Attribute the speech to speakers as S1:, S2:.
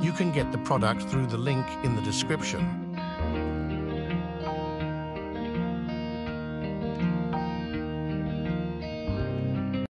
S1: You can get the product through the link in the description.